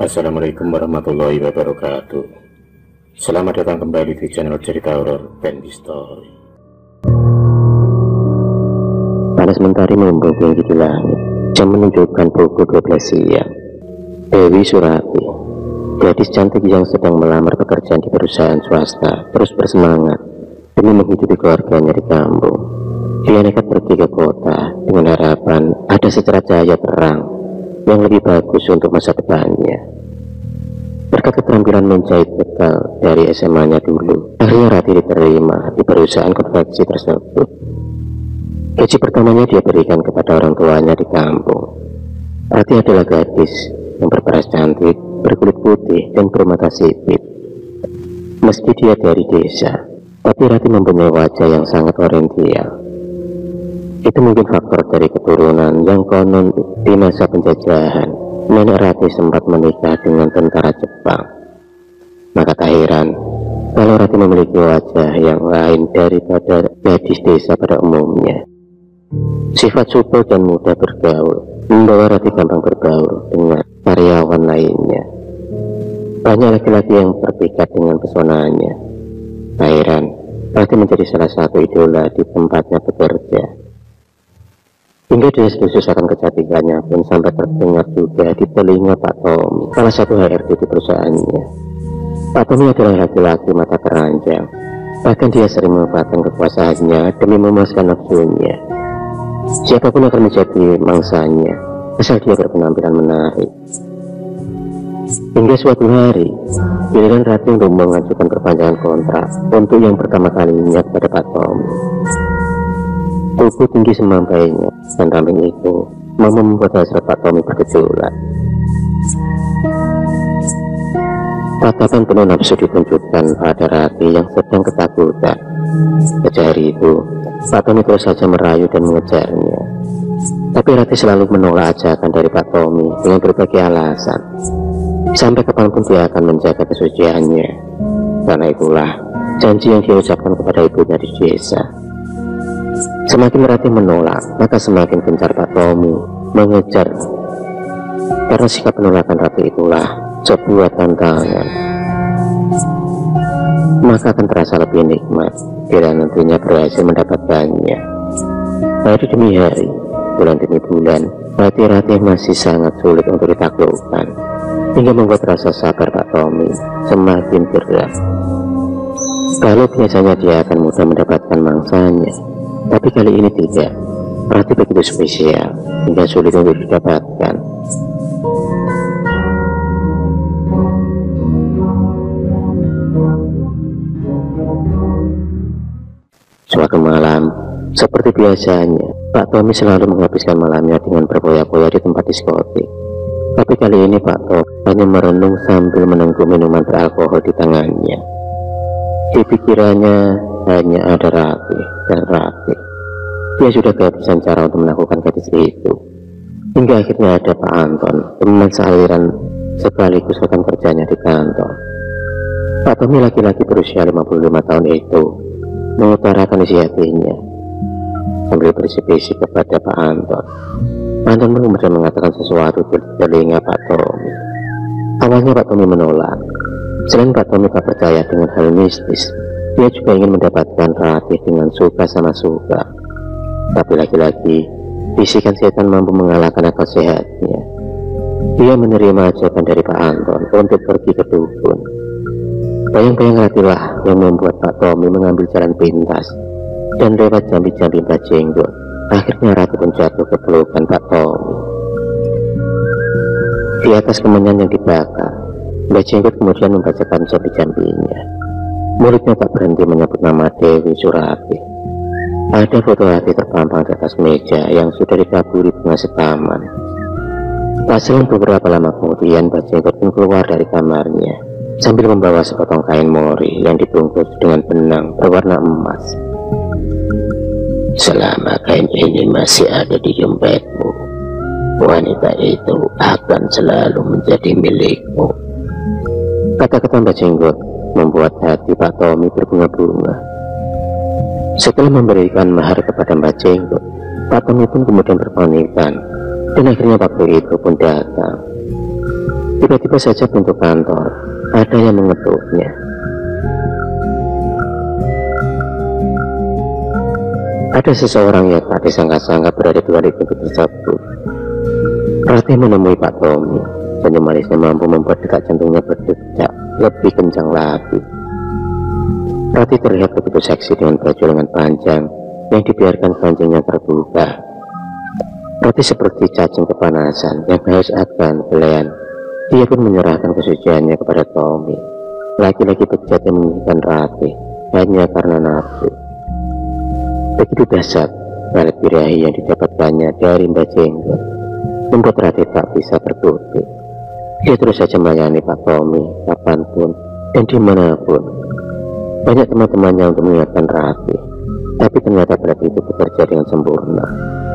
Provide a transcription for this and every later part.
Assalamualaikum warahmatullahi wabarakatuh. Selamat datang kembali di channel cerita horor Bendy Story Panas mentari membumbung di langit Jam menunjukkan pukul 12 siang. Dewi Surati Gadis cantik yang sedang melamar pekerjaan di perusahaan swasta Terus bersemangat Demi menghidupi keluarganya di kampung. Dia nekat pergi ke kota Dengan harapan ada secerah cahaya terang yang lebih bagus untuk masa depannya. Berkat keterampilan menjahit bekal dari SMA-nya dulu, akhirnya Rati diterima di perusahaan konveksi tersebut. Gaji pertamanya dia berikan kepada orang tuanya di kampung. Rati adalah gadis yang berparas cantik, berkulit putih, dan bermata sipit. Meski dia dari desa, tapi Rati mempunyai wajah yang sangat oriental. Itu mungkin faktor dari keturunan yang konon di masa penjajahan Nenek Rati sempat menikah dengan tentara Jepang. Maka tak heran kalau Rati memiliki wajah yang lain daripada gadis desa pada umumnya. Sifat supel dan mudah bergaul membawa Rati gampang bergaul dengan karyawan lainnya. Banyak laki-laki yang terpikat dengan pesonanya. Tak heran, Rati menjadi salah satu idola di tempatnya bekerja. Hingga desas-desus akan kecantikannya pun sampai terdengar juga di telinga Pak Tommy, salah satu HRD di perusahaannya. Pak Tommy adalah laki-laki mata keranjang. Bahkan dia sering memanfaatkan kekuasaannya demi memuaskan nafsunya. Siapa pun akan menjadi mangsanya, asal dia berpenampilan menarik. Hingga suatu hari, giliran Rati untuk mengajukan perpanjangan kontrak untuk yang pertama kalinya kepada Pak Tommy. Tubuh tinggi semampainya dan ramping itu mau membuat hasrat Pak Tommy bergejolak. Tatapan penuh nafsu ditunjukkan pada Rati yang sedang ketakutan. Sejak hari itu, Pak Tommy terus saja merayu dan mengejarnya. Tapi Rati selalu menolak ajakan dari Pak Tommy dengan berbagai alasan. Sampai kapan pun dia akan menjaga kesuciannya. Karena itulah janji yang dia ucapkan kepada ibunya di desa. Semakin Rati menolak, maka semakin gencar Pak Tommy mengejar. Karena sikap penolakan Rati itulah sebuah tantangan. Maka akan terasa lebih nikmat bila nantinya berhasil mendapatkannya. Hari demi hari, bulan demi bulan, Rati-Rati masih sangat sulit untuk ditaklukkan, hingga membuat rasa sabar Pak Tommy semakin berat. Kalau biasanya dia akan mudah mendapatkan mangsanya, tapi kali ini tidak. Rati begitu spesial hingga sulit untuk didapatkan. Suatu malam, seperti biasanya, Pak Tommy selalu menghabiskan malamnya dengan berboya-boya di tempat diskotik. Tapi kali ini Pak Tom hanya merenung sambil menunggu minuman beralkohol di tangannya. Di pikirannya hanya ada Rati dan Rati. Dia sudah kehabisan cara untuk melakukan gadis itu. Hingga akhirnya ada Pak Anton, teman sealiran sekaligus rekan kerjanya di kantor. Pak Tommy laki-laki berusia 55 tahun itu mengutarakan isi hatinya sambil bersih-bersih kepada Pak Anton. Anton kemudian mengatakan sesuatu di telinga Pak Tommy. Awalnya Pak Tommy menolak. Selain Pak Tommy tak percaya dengan hal mistis, dia juga ingin mendapatkan Ratih dengan suka sama suka. Tapi lagi-lagi, bisikan setan mampu mengalahkan akal sehatnya. Dia menerima ajakan dari Pak Anton untuk pergi ke dukun. Bayang-bayang Ratilah yang membuat Pak Tommy mengambil jalan pintas dan lewat jambi-jambi Mbak Jenggot. Akhirnya Rati pun jatuh ke pelukan Pak Tommy. Di atas kemenyan yang dibakar, Mbak Jenggot kemudian membacakan jambi-jambinya. Mulutnya tak berhenti menyebut nama Dewi Surati. Ada foto hati terpampang di atas meja yang sudah dikaburi bunga setaman. Tak selang beberapa lama kemudian Bajenggot pun keluar dari kamarnya sambil membawa sepotong kain mori yang dibungkus dengan benang berwarna emas. Selama kain ini masih ada di dompetmu, wanita itu akan selalu menjadi milikmu. Kata-kata Mbak Jenggot membuat hati Pak Tommy berbunga-bunga. Setelah memberikan mahar kepada Mbak Jenggot, Pak Tommy pun kemudian berpamitan dan akhirnya waktu itu pun datang. Tiba-tiba saja pintu kantor ada yang mengetuknya. Ada seseorang yang tak disangka-sangka berada di balik pintu tersebut. Ratih menemui Pak Tommy. Senyum manisnya mampu membuat detak jantungnya berdetak lebih kencang lagi. Ratih terlihat begitu seksi dengan baju lengan panjang yang dibiarkan kancingnya terbuka. Ratih seperti cacing kepanasan yang haus akan belayan. Dia pun menyerahkan kesuciannya kepada Tommy. Laki-laki bejat yang menginginkan Ratih hanya karena nafsu. Begitu dasar balik birahi yang didapatkannya dari Mbak Jenggot membuat Ratih tak bisa berkutik. Dia terus saja melayani Pak Tommy kapan pun dan di mana pun. Banyak teman-temannya untuk mengingatkan Ratih, tapi ternyata berarti itu bekerja dengan sempurna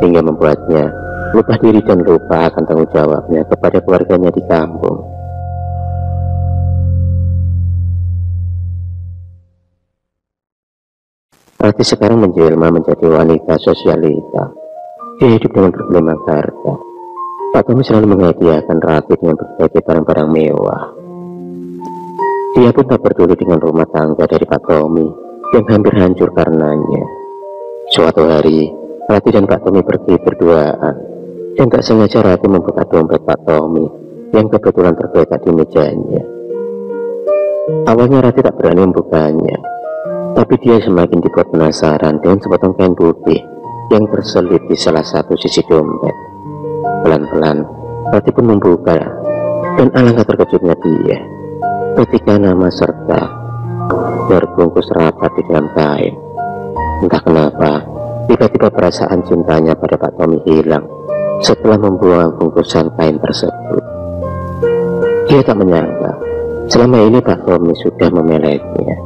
hingga membuatnya lupa diri dan lupa akan tanggung jawabnya kepada keluarganya di kampung. Rati sekarang menjelma menjadi wanita sosialita. Dia hidup dengan bergelimang harta. Pak Tommy selalu menghadiahkan Rati dengan berbagai barang-barang mewah. Dia pun tak peduli dengan rumah tangga dari Pak Tommy yang hampir hancur karenanya. Suatu hari, Rati dan Pak Tommy pergi berduaan dan tak sengaja Rati membuka dompet Pak Tommy yang kebetulan tergeletak di mejanya. Awalnya Rati tak berani membukanya, tapi dia semakin dibuat penasaran dengan sepotong kain putih yang terselip di salah satu sisi dompet. Pelan-pelan, Rati pun membuka dan alangkah terkejutnya dia ketika nama serta terbungkus rapat di dalam kain. Entah kenapa, tiba-tiba perasaan cintanya pada Pak Tommy hilang setelah membuang bungkusan kain tersebut. Dia tak menyangka, selama ini Pak Tommy sudah memeleknya.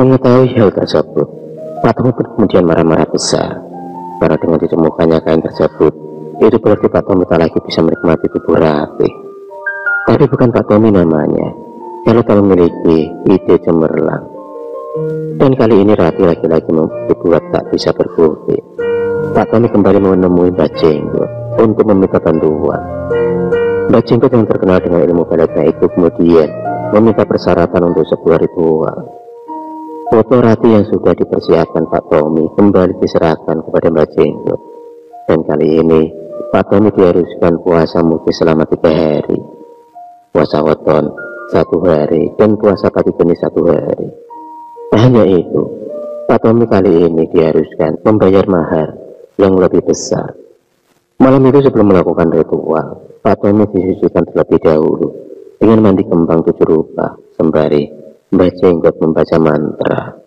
Mengetahui hal tersebut, Pak Tommy pun kemudian marah-marah besar. Karena dengan ditemukannya kain tersebut, itu berarti Pak Tommy tak lagi bisa menikmati tubuh Rati. Tapi bukan Pak Tommy namanya, kalau tak memiliki ide cemerlang. Dan kali ini Rati lagi-lagi dibuat tak bisa berkutik. Pak Tommy kembali menemui Mbak Jenggot untuk meminta bantuan. Mbak Jenggot yang terkenal dengan ilmu baletnya itu kemudian meminta persyaratan untuk sebuah ritual. Foto Rati yang sudah dipersiapkan Pak Tommy kembali diserahkan kepada Mbak Jenggot. Dan kali ini, Pak diharuskan puasa muti selama tiga hari. Puasa weton satu hari dan puasa pagi geni satu hari. Hanya itu, Pak kali ini diharuskan membayar mahar yang lebih besar. Malam itu sebelum melakukan ritual, Pak Tommy disucikan terlebih dahulu dengan mandi kembang tujuh rupa sembari Mbah Jenggot membaca mantra.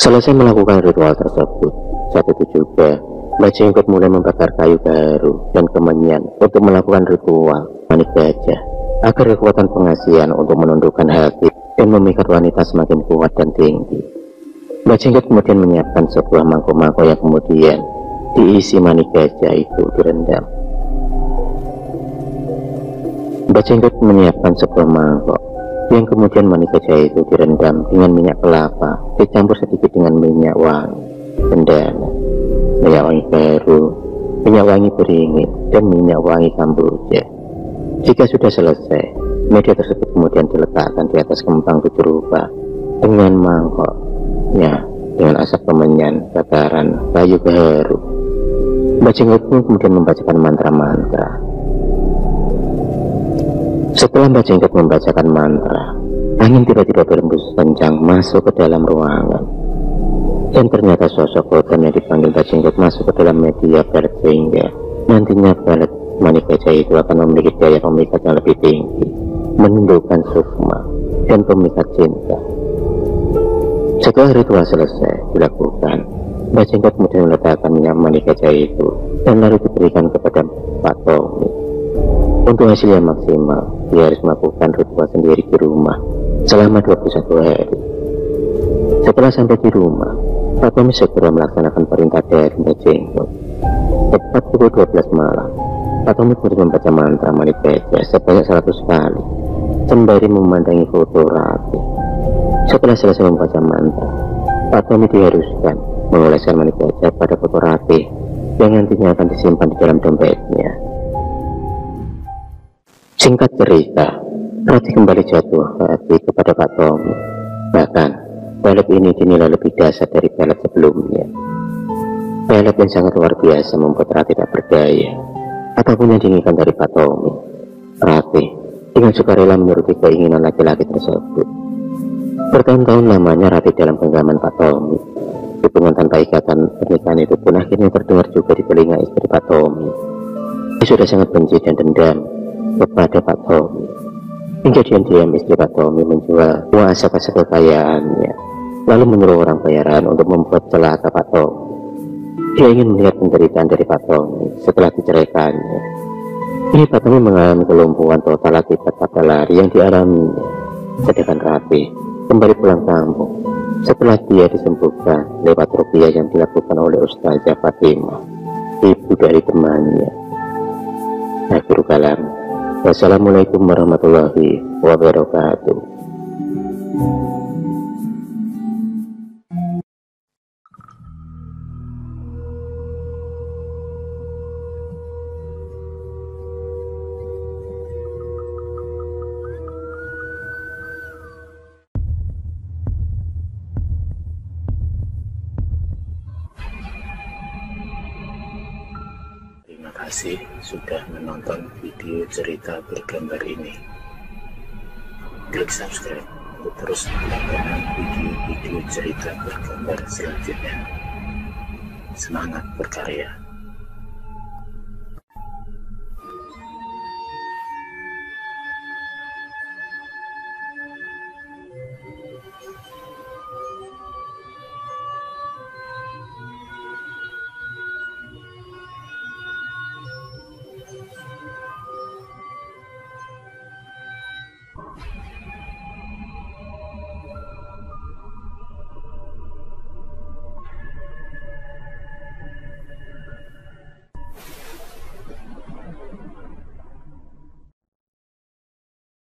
Selesai melakukan ritual tersebut, saat itu juga Mbah Jenggot mulai membakar kayu baru dan kemenyan untuk melakukan ritual manik gajah agar kekuatan pengasihan untuk menundukkan hati dan memikat wanita semakin kuat dan tinggi. Mbah Jenggot kemudian menyiapkan sebuah mangkok-mangkok yang kemudian diisi manik gajah itu direndam. Mbak Jenggot menyiapkan sebuah mangkok yang kemudian manik gajah itu direndam dengan minyak kelapa dicampur sedikit dengan minyak wangi cendana minyak wangi baru minyak wangi beringin dan minyak wangi kamboja. Jika sudah selesai media tersebut kemudian diletakkan di atas kembang tujuh rupa dengan mangkoknya dengan asap kemenyan bakaran kayu baru Mbak Jenggot pun kemudian membacakan mantra-mantra. Setelah Mbak Jenggot membacakan mantra, angin tiba-tiba berembus kencang masuk ke dalam ruangan. Dan ternyata sosok korban yang dipanggil Mbak Jenggot masuk ke dalam media balet sehingga nantinya balet manik gajah itu akan memiliki daya pemikat yang lebih tinggi, menundukkan sukma dan pemikat cinta. Setelah ritual selesai dilakukan, Mbak Jenggot kemudian meletakkan minyak manik gajah itu dan lalu diberikan kepada Pak Tommy. Untuk hasil yang maksimal, dia harus melakukan ritual sendiri di rumah selama 21 hari. Setelah sampai di rumah, Pak Tommy segera melaksanakan perintah dari Jenggot. Tepat pukul 12 malam, Tommy kemudian membaca mantra manik gajah sebanyak 100 kali, sembari memandangi foto Rati. Setelah selesai membaca mantra, Pak Tommy diharuskan mengoleskan manik gajah pada foto Ratih yang nantinya akan disimpan di dalam dompetnya. Singkat cerita, Ratih kembali jatuh hati kepada Pak Tommy. Bahkan, pelet ini dinilai lebih dasar dari pelet sebelumnya. Pelet yang sangat luar biasa membuat Ratih tak berdaya. Apa pun yang diinginkan dari Pak Tommy, Ratih dengan sukarela menuruti keinginan laki-laki tersebut. Bertahun-tahun lamanya Ratih dalam genggaman Tommy. Hubungan tanpa ikatan pernikahan itu pun akhirnya terdengar juga di telinga istri Tommy. Dia sudah sangat benci dan dendam kepada Pak Tommy. Hingga diam-diam istri Pak Tommy menjual uang aset-aset kekayaannya, lalu menyuruh orang bayaran untuk membuat celaka Pak Tommy. Dia ingin melihat penderitaan dari Pak Tommy setelah diceraikannya. Ini Pak Tommy mengalami kelumpuhan total akibat patah lari yang dialaminya. Sedangkan Rapi kembali pulang kampung setelah dia disembuhkan lewat rupiah yang dilakukan oleh Ustazah Fatimah, ibu dari temannya. Akhirul kalam. Wassalamualaikum warahmatullahi wabarakatuh. Kasih sudah menonton video cerita bergambar ini. Klik subscribe untuk terus mendapatkan video-video cerita bergambar selanjutnya. Semangat berkarya!